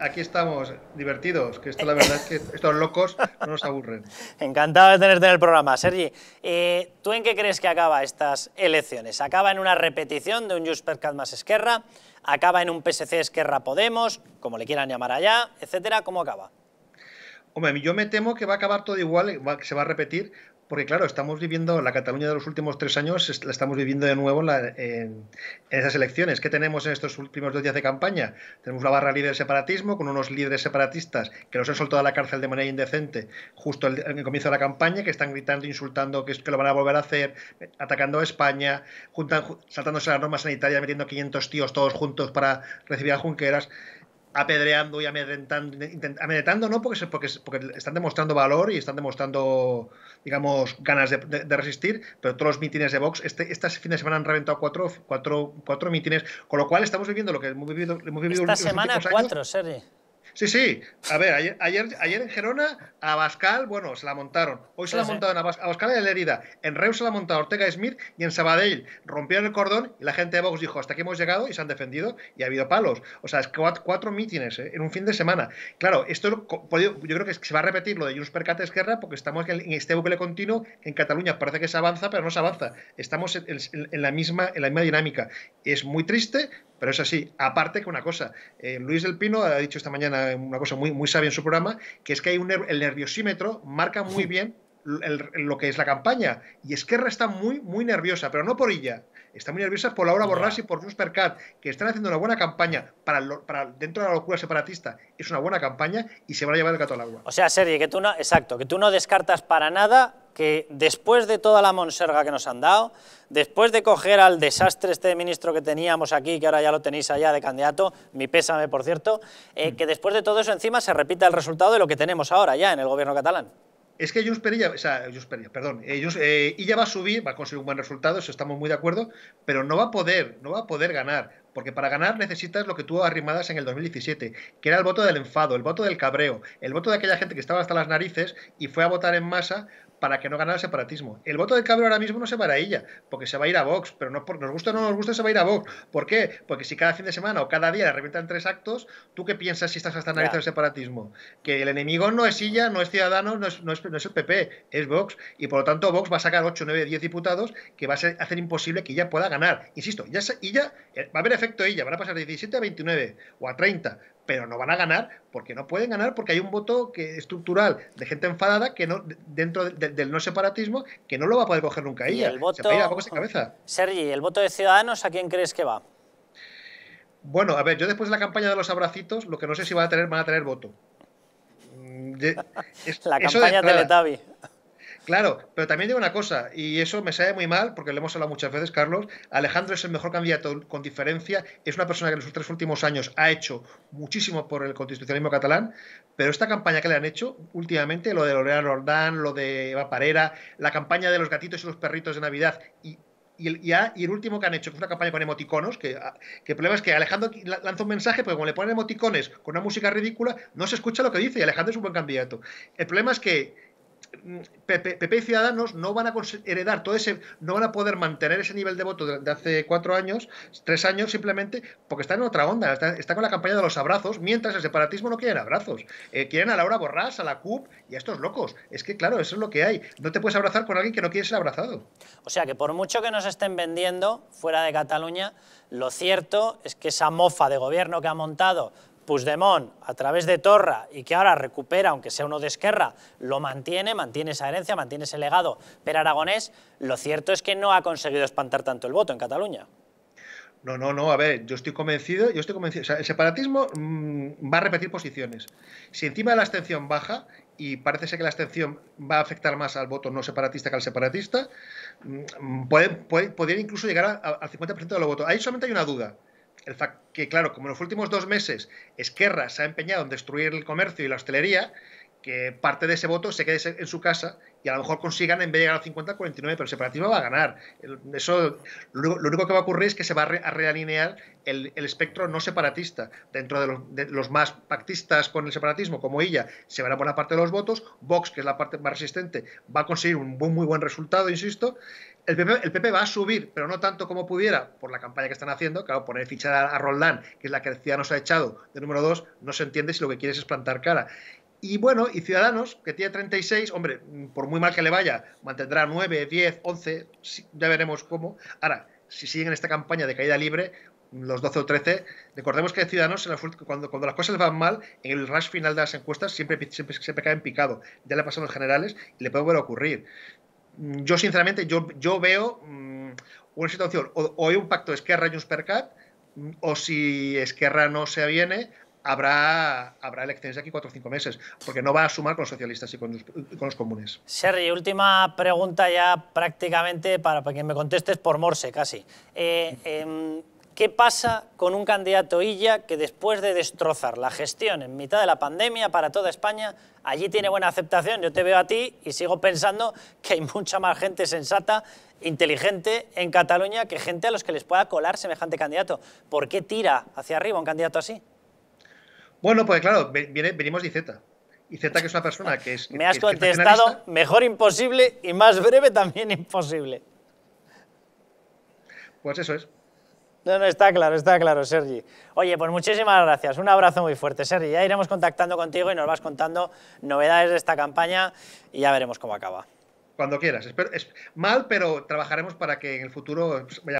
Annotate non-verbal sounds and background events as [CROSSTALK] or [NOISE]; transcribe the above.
aquí estamos, divertidos, que esto la verdad es que [LAUGHS] estos locos no nos aburren. Encantado de tenerte en el programa. Sergi, eh, ¿tú en qué crees que acaba estas elecciones? ¿Acaba en una repetición de un Junts per Cat más Esquerra? ¿Acaba en un PSC Esquerra Podemos, como le quieran llamar allá, etcétera? ¿Cómo acaba? Hombre, yo me temo que va a acabar todo igual, que se va a repetir, porque claro, estamos viviendo la Cataluña de los últimos tres años, la estamos viviendo de nuevo en, esas elecciones. ¿Qué tenemos en estos últimos dos días de campaña? Tenemos la barra libre del separatismo, con unos líderes separatistas que los han soltado a la cárcel de manera indecente justo en el comienzo de la campaña, que están gritando, insultando, que, que lo van a volver a hacer, atacando a España, saltándose las normas sanitarias, metiendo 500 tíos todos juntos para recibir a Junqueras apedreando y amedrentando, amedrentando no porque, porque, porque están demostrando valor y están demostrando, digamos, ganas de, resistir, pero todos los mítines de Vox, este, este fin de semana han reventado cuatro, cuatro, cuatro mítines, con lo cual estamos viviendo lo que hemos vivido, hemos vivido Esta semana cuatro, Sergi. Sí, sí. A ver, ayer, ayer, en Gerona, a Bascal, bueno, se la montaron. Hoy se la han montado en Abascal de Lerida. En Reus se la ha montado Ortega Smith y en Sabadell rompieron el cordón y la gente de Vox dijo, hasta aquí hemos llegado y se han defendido y ha habido palos. O sea, es cuatro, mítines ¿eh? en un fin de semana. Claro, esto yo creo que se va a repetir lo de Junts per Cat Esquerra porque estamos en este bucle continuo en Cataluña. Parece que se avanza, pero no se avanza. Estamos en, la, misma, en la misma dinámica. Es muy triste, pero es así. Aparte que una cosa, eh, Luis del Pino ha dicho esta mañana una cosa muy, muy sabia en su programa, que es que hay un, el nerviosímetro marca muy [LAUGHS] bien lo que es la campaña. Y Esquerra está muy, muy nerviosa, pero no por ella. Está muy nerviosa por Laura Borràs y por Cat, que están haciendo una buena campaña para, para, dentro de la locura separatista. Es una buena campaña y se van a llevar el gato al agua. O sea, Sergi, que tú no, exacto, que tú no descartas para nada que después de toda la monserga que nos han dado, después de coger al desastre este ministro que teníamos aquí, que ahora ya lo tenéis allá de candidato, mi pésame por cierto, eh, que después de todo eso encima se repita el resultado de lo que tenemos ahora ya en el gobierno catalán. Es que Junts Perilla, o sea, Junts Perilla, perdón, ellos, eh, ella va a subir, va a conseguir un buen resultado, eso estamos muy de acuerdo, pero no va a poder, no va a poder ganar, porque para ganar necesitas lo que tuvo arrimadas en el 2017, que era el voto del enfado, el voto del cabreo, el voto de aquella gente que estaba hasta las narices y fue a votar en masa para que no ganara el separatismo. El voto del cabreo ahora mismo no se va a ella, porque se va a ir a Vox, pero no por, nos gusta o no nos gusta, se va a ir a Vox. ¿Por qué? Porque si cada fin de semana o cada día le revientan tres actos, ¿tú qué piensas si estás hasta nariz del separatismo? Que el enemigo no es ella, no es Ciudadanos, no es, no, es, el PP, es Vox, y por lo tanto Vox va a sacar 8, 9, 10 diputados que va a hacer imposible que ella pueda ganar. Insisto, ya, ya eh, va a haber efecto ella, van a pasar de 17 a 29 o a 30, pero no van a ganar porque no pueden ganar porque hay un voto que estructural de gente enfadada que no dentro del no separatismo que no lo va a poder coger nunca ella. el voto, Se cabeza. Sergi, ¿el voto de Ciudadanos a quién crees que va? Bueno, a ver, yo después de la campaña de los abracitos, lo que no sé si van a tener, van a tener voto. Mm, [LAUGHS] la campaña de Teletavi. Claro, pero también digo una cosa, y eso me sale muy mal, porque lo hemos hablado muchas veces, Carlos. Alejandro es el mejor candidato con diferencia, es una persona que en los tres últimos años ha hecho muchísimo por el constitucionalismo catalán, pero esta campaña que le han hecho últimamente, lo de Lorea Roldán, lo de Eva Parera, la campaña de los gatitos y los perritos de Navidad, y y el, y el, último que han hecho, que es una campaña con emoticonos, que, que, el problema es que Alejandro lanza un mensaje, pero como le ponen emoticones con una música ridícula, no se escucha lo que dice y Alejandro es un buen candidato. El problema es que PP y Ciudadanos no van a heredar todo ese, no van a poder mantener ese nivel de voto de, hace cuatro años, tres años simplemente, porque están en otra onda, está, con la campaña de los abrazos, mientras el separatismo no quieren abrazos, eh, quieren a Laura Borrás, a la CUP y a estos locos. Es que claro, eso es lo que hay. No te puedes abrazar con alguien que no quiere ser abrazado. O sea que por mucho que nos estén vendiendo fuera de Cataluña, lo cierto es que esa mofa de gobierno que ha montado Puigdemont, a través de Torra, y que ahora recupera, aunque sea uno de Esquerra, lo mantiene, mantiene esa herencia, mantiene ese legado, pero Aragonés, lo cierto es que no ha conseguido espantar tanto el voto en Cataluña. No, no, no, a ver, yo estoy convencido, yo estoy convencido, o sea, el separatismo mm, va a repetir posiciones. Si encima de la abstención baja, y parece ser que la abstención va a afectar más al voto no separatista que al separatista, mm, puede, incluso llegar al 50% de los votos. Ahí solamente hay una duda, el que, claro, como en los últimos dos meses Esquerra se ha empeñado en destruir el comercio y la hostelería, que parte de ese voto se quede en su casa y a lo mejor consigan, en vez de llegar al 50, 49, pero el separatismo va a ganar. Eso, lo, único que va a ocurrir es que se va a, realinear el, espectro no separatista. Dentro de los, más pactistas con el separatismo, como ella, se verá buena parte de los votos. Vox, que es la parte más resistente, va a conseguir un muy buen resultado, insisto. El PP, va a subir, pero no tanto como pudiera por la campaña que están haciendo. Claro, poner ficha a, Roldán, que es la que nos ha echado de número 2, no se entiende si lo que quieres es plantar cara. Y bueno, y Ciudadanos, que tiene 36, hombre, por muy mal que le vaya, mantendrá 9, 10, 11, ya veremos cómo. Ahora, si siguen esta campaña de caída libre, los 12 o 13, recordemos que Ciudadanos, cuando, cuando las cosas van mal, en el rush final de las encuestas siempre, siempre, siempre caen picado. Ya le a los generales y le puede volver a ocurrir. Mm, yo, sinceramente, yo, yo veo mm, una situación, o, hay un pacto Esquerra-Junts per Cat, mm, o si Esquerra no se aviene, habrá, elecciones de aquí cuatro o cinco meses, porque no va a sumar con los socialistas y con los, comunes. Sergi, última pregunta ya prácticamente para, que me contestes por morse casi. Eh, em, ¿Qué pasa con un candidato Illa que después de destrozar la gestión en mitad de la pandemia para toda España, allí tiene buena aceptación? Yo te veo a ti y sigo pensando que hay mucha más gente sensata, inteligente en Cataluña que gente a los que les pueda colar semejante candidato. ¿Por qué tira hacia arriba un candidato así? Bueno, pues claro, venimos de Z. Y Z que es una persona que es... Me has contestado mejor imposible y más breve también imposible. Pues eso es. No, no, está claro, está claro, Sergi. Oye, pues muchísimas gracias. Un abrazo muy fuerte, Sergi. Ya iremos contactando contigo y nos vas contando novedades de esta campaña y ya veremos cómo acaba. Cuando quieras. Es mal, pero trabajaremos para que en el futuro vaya